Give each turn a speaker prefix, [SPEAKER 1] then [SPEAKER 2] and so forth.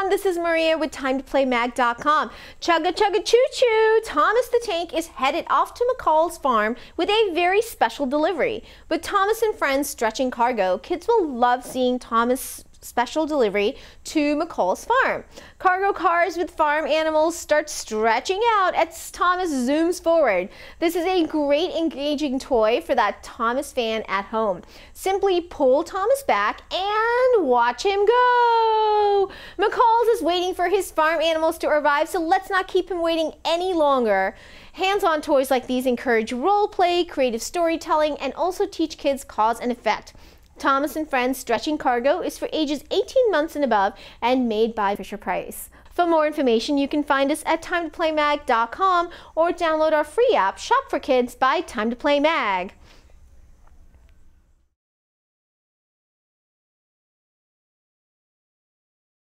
[SPEAKER 1] Everyone, this is Maria with TimeToPlayMag.com. Chugga chugga choo choo! Thomas the Tank is headed off to McColl's farm with a very special delivery. With Thomas and friends stretching cargo, kids will love seeing Thomas special delivery to McColl's farm. Cargo cars with farm animals start stretching out as Thomas zooms forward. This is a great engaging toy for that Thomas fan at home. Simply pull Thomas back and watch him go. McColl's is waiting for his farm animals to arrive, so let's not keep him waiting any longer. Hands-on toys like these encourage role play, creative storytelling, and also teach kids cause and effect. Thomas and Friends Stretching Cargo is for ages 18 months and above and made by Fisher Price. For more information, you can find us at timetoplaymag.com or download our free app, Shop for Kids by Time to Play Mag.